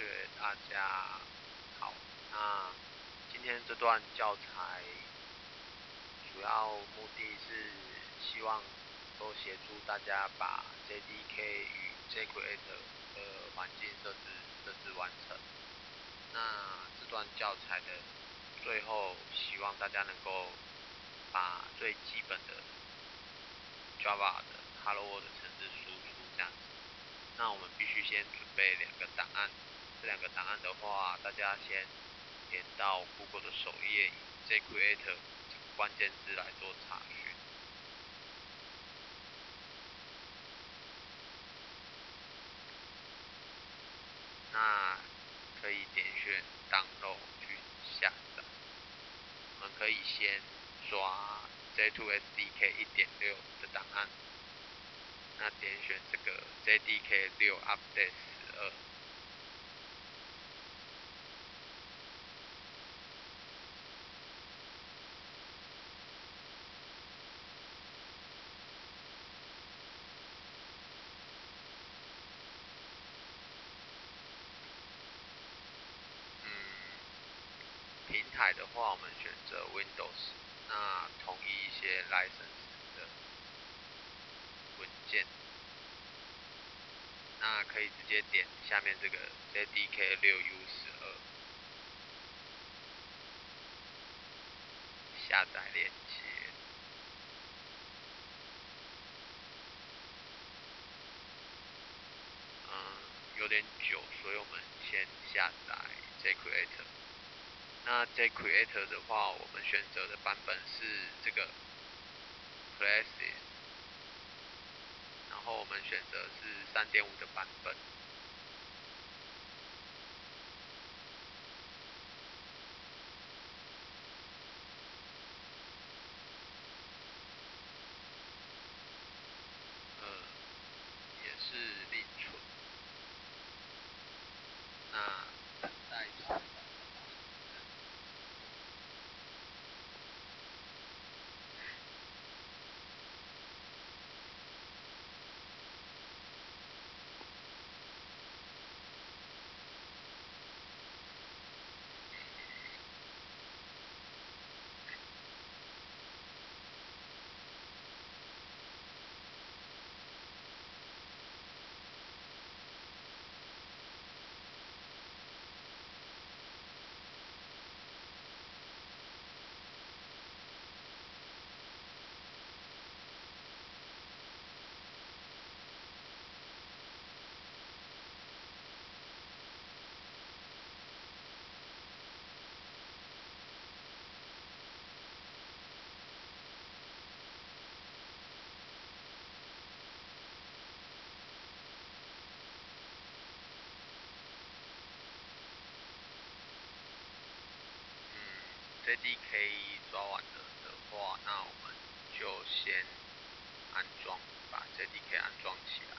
学大家好。那今天这段教材主要目的是希望能够协助大家把 JDK 与 JCreate 的环境设置设置完成。那这段教材的最后，希望大家能够把最基本的 Java 的 Hello World 程式输出这样子。那我们必须先准备两个档案，这两个答案的话，大家先点到 Google 的首页，以 J Creator 关键字来做查询。那可以点选 Download 去下载。我们可以先抓 J2 SDK 一点六的档案，那点选这个 JDK 六 Update 十二。平台的话，我们选择 Windows，那统一一些 License 的。文件，那可以直接点下面这个 JDK 六 U 十二下载链接。嗯，有点久，所以我们先下载 JCreate。那 JCreate 的话，我们选择的版本是这个 Classic。然后我们选择是三点五的版本，呃，也是另存，那等待下载。D K 抓完了的话，那我们就先安装，把 JDK 安装起来。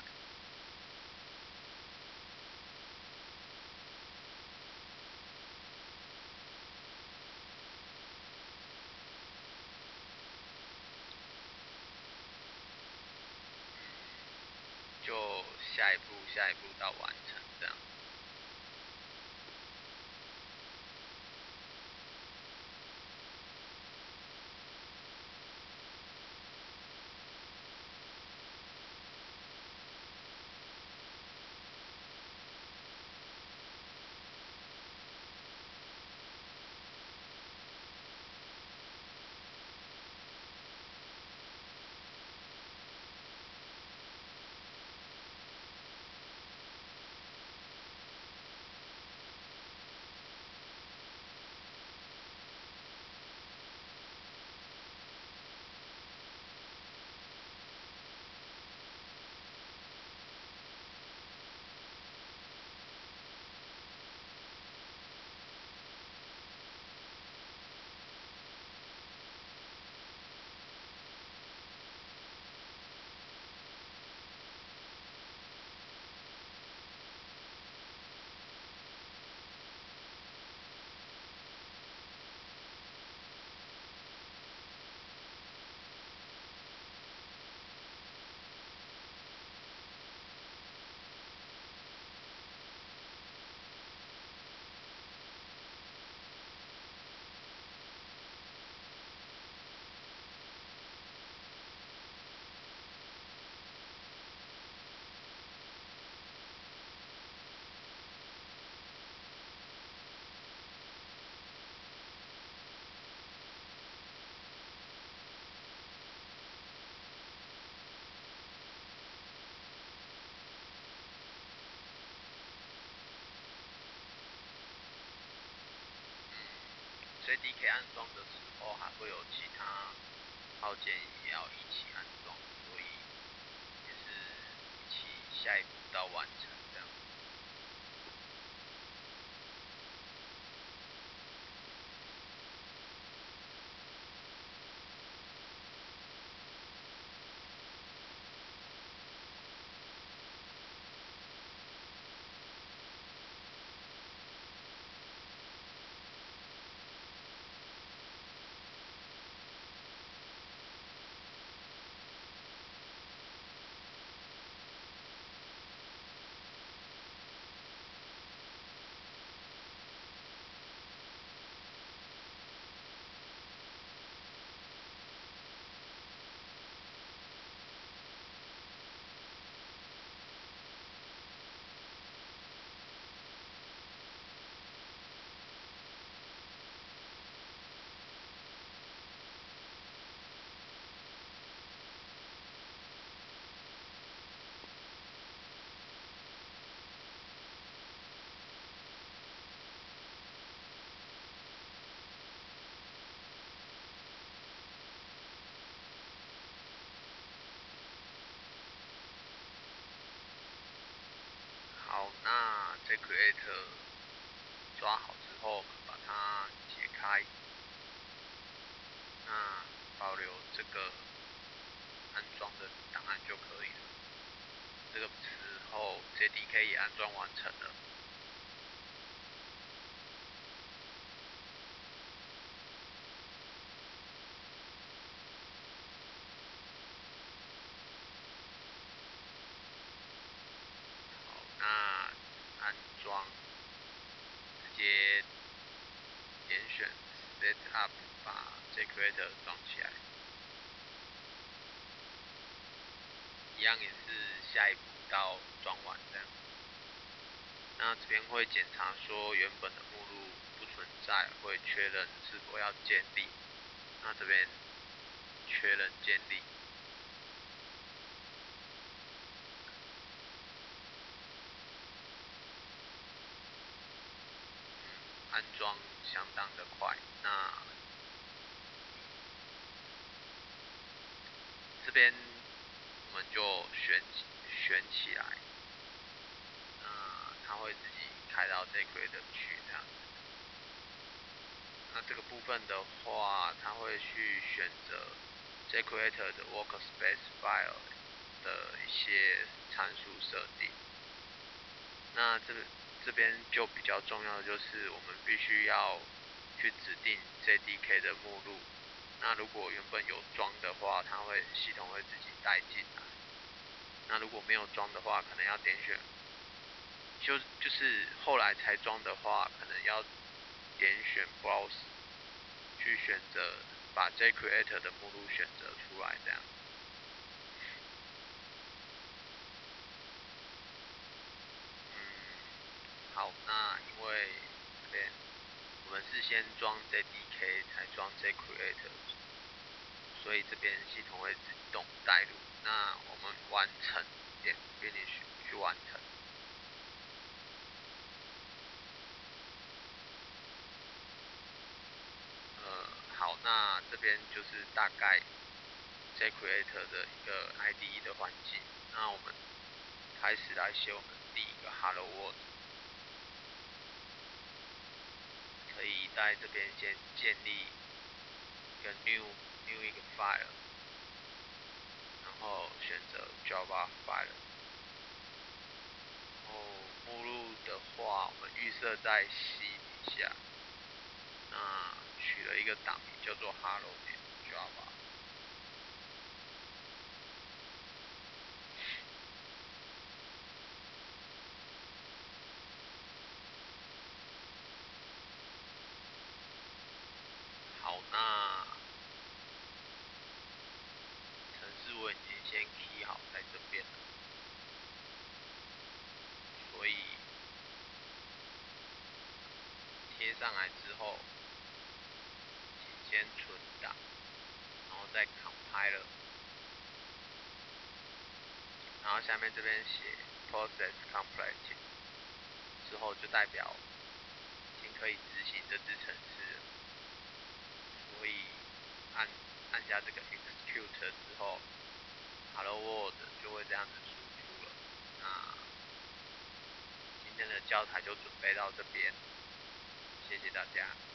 就下一步，下一步到完成这样。D K 安装的时候，还会有其他套件也要一起安装，所以也是一起下一步到完成这样。好，那这 create 抓好之后，把它解开，那保留这个安装的档案就可以了。这个时候 JDK 也安装完成了。那安装，直接点选 up 把 jQuery 装起来，一样也是下一步到装完这样。那这边会检查说原本的目录不存在，会确认是否要建立。那这边确认建立。安装相当的快，那这边我们就选选起来，那它会自己开到 jQuery 去这样子。那这个部分的话，它会去选择 j c r e a t o r 的 Workspace File 的一些参数设定。那这个。这边就比较重要的就是，我们必须要去指定 JDK 的目录。那如果原本有装的话，它会系统会自己带进来。那如果没有装的话，可能要点选，就就是后来才装的话，可能要点选 Browse，去选择把 JCreate 的目录选择出来这样。好，那因为这边我们是先装 JDK 才装 JCreate，所以这边系统会自动带入。那我们完成点 Finish 去完成。呃，好，那这边就是大概 JCreate 的一个 IDE 的环境。那我们开始来写我们第一个 Hello World。可以在这边先建立一个 new new 一个 file，然后选择 Java file，然后目录的话，我们预设在 C 下，那取了一个档名叫做 hello Java。好，那程式我已经先 key 好在这边了，所以上来之后，先存档，然后再 compile，然后下面这边写 process complete，之后就代表已经可以执行这支程式了。所以按按下这个 execute 之后，Hello World 就会这样子输出了。那今天的教材就准备到这边，谢谢大家。